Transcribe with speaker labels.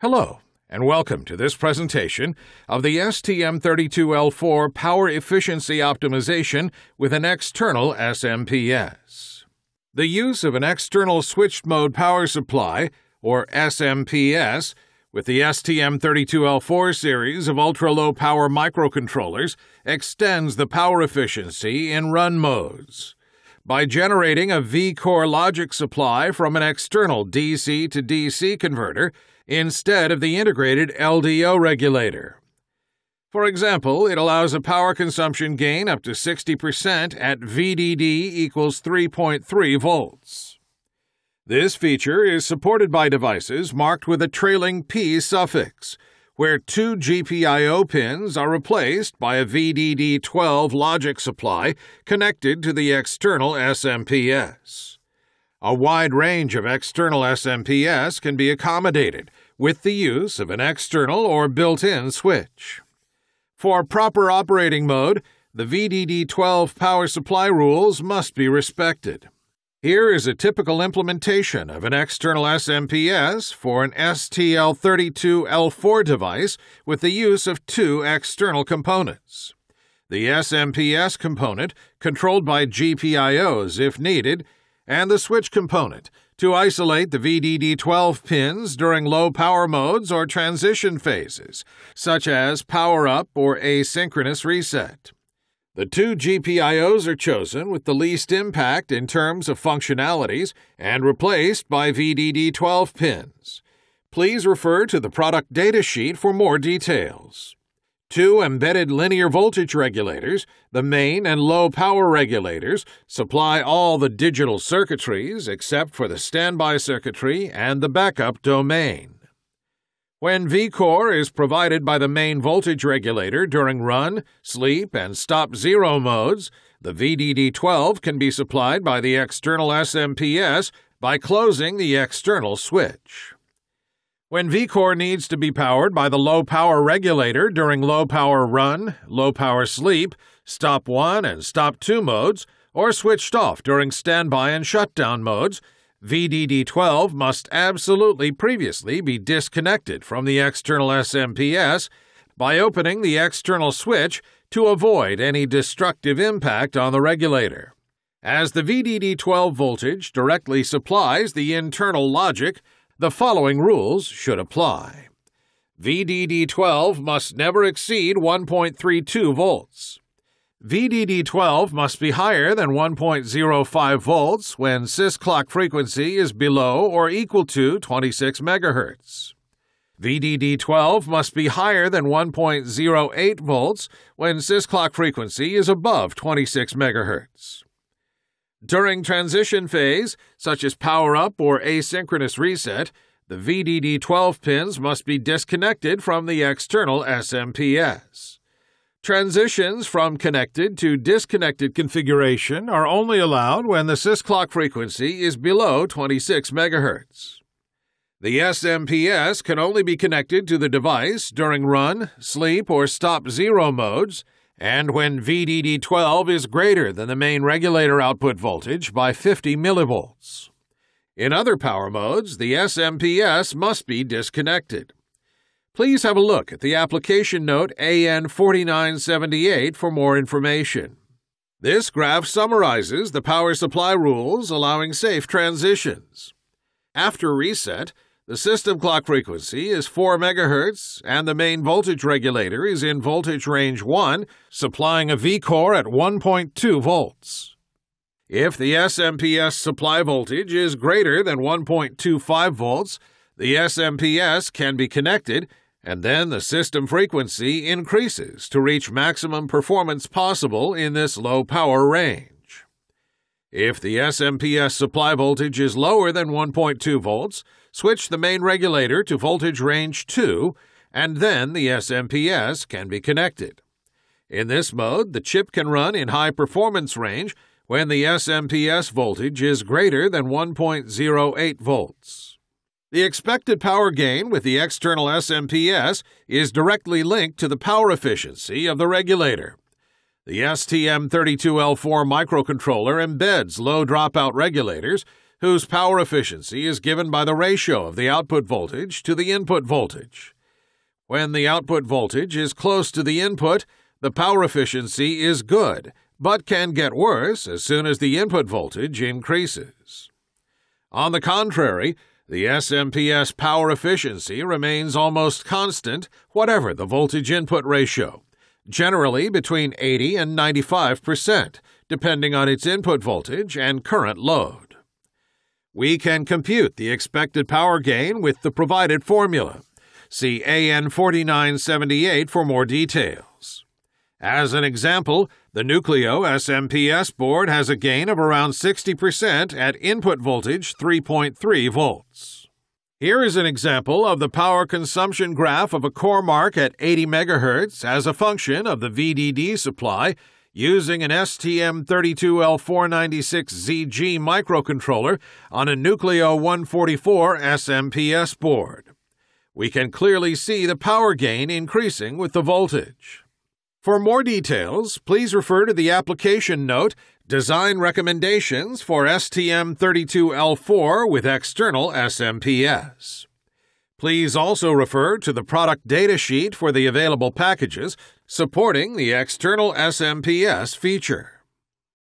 Speaker 1: Hello, and welcome to this presentation of the STM32L4 Power Efficiency Optimization with an external SMPS. The use of an external switched mode power supply, or SMPS, with the STM32L4 series of ultra-low power microcontrollers extends the power efficiency in run modes. By generating a V-core logic supply from an external DC to DC converter, instead of the integrated LDO regulator. For example, it allows a power consumption gain up to 60% at VDD equals 3.3 volts. This feature is supported by devices marked with a trailing P suffix, where two GPIO pins are replaced by a VDD12 logic supply connected to the external SMPS. A wide range of external SMPS can be accommodated with the use of an external or built-in switch. For proper operating mode, the VDD12 power supply rules must be respected. Here is a typical implementation of an external SMPS for an STM32L4 device with the use of two external components. The SMPS component, controlled by GPIOs if needed, and the switch component to isolate the VDD12 pins during low power modes or transition phases, such as power up or asynchronous reset. The two GPIOs are chosen with the least impact in terms of functionalities and replaced by VDD12 pins. Please refer to the product datasheet for more details. Two embedded linear voltage regulators, the main and low power regulators, supply all the digital circuitries except for the standby circuitry and the backup domain. When VCore is provided by the main voltage regulator during run, sleep, and stop zero modes, the VDD12 can be supplied by the external SMPS by closing the external switch. When VCore needs to be powered by the low power regulator during low power run, low power sleep, stop 1 and stop 2 modes, or switched off during standby and shutdown modes, VDD12 must absolutely previously be disconnected from the external SMPS by opening the external switch to avoid any destructive impact on the regulator. As the VDD12 voltage directly supplies the internal logic, the following rules should apply. VDD12 must never exceed 1.32 volts. VDD12 must be higher than 1.05 volts when sys clock frequency is below or equal to 26 MHz. VDD12 must be higher than 1.08 volts when sys clock frequency is above 26 MHz. During transition phase, such as power up or asynchronous reset, the VDD12 pins must be disconnected from the external SMPS. Transitions from connected to disconnected configuration are only allowed when the sysclock frequency is below 26 MHz. The SMPS can only be connected to the device during run, sleep, or stop zero modes and when VDD12 is greater than the main regulator output voltage by 50 millivolts. In other power modes, the SMPS must be disconnected. Please have a look at the application note AN4978 for more information. This graph summarizes the power supply rules allowing safe transitions. After reset, the system clock frequency is 4 MHz, and the main voltage regulator is in voltage range 1, supplying a V-core at 1.2 volts. If the SMPS supply voltage is greater than 1.25 volts, the SMPS can be connected, and then the system frequency increases to reach maximum performance possible in this low power range. If the SMPS supply voltage is lower than 1.2 volts, switch the main regulator to voltage range 2, and then the SMPS can be connected. In this mode, the chip can run in high performance range when the SMPS voltage is greater than 1.08 volts. The expected power gain with the external SMPS is directly linked to the power efficiency of the regulator. The STM32L4 microcontroller embeds low dropout regulators whose power efficiency is given by the ratio of the output voltage to the input voltage. When the output voltage is close to the input, the power efficiency is good, but can get worse as soon as the input voltage increases. On the contrary, the SMPS power efficiency remains almost constant, whatever the voltage input ratio, generally between 80 and 95 percent, depending on its input voltage and current load. We can compute the expected power gain with the provided formula. See AN 4978 for more details. As an example, the Nucleo SMPS board has a gain of around 60% at input voltage 3.3 volts. Here is an example of the power consumption graph of a CoreMark at 80 MHz as a function of the VDD supply using an STM32L496ZG microcontroller on a Nucleo 144 SMPS board. We can clearly see the power gain increasing with the voltage. For more details, please refer to the application note Design Recommendations for STM32L4 with External SMPS. Please also refer to the product data sheet for the available packages supporting the external SMPS feature.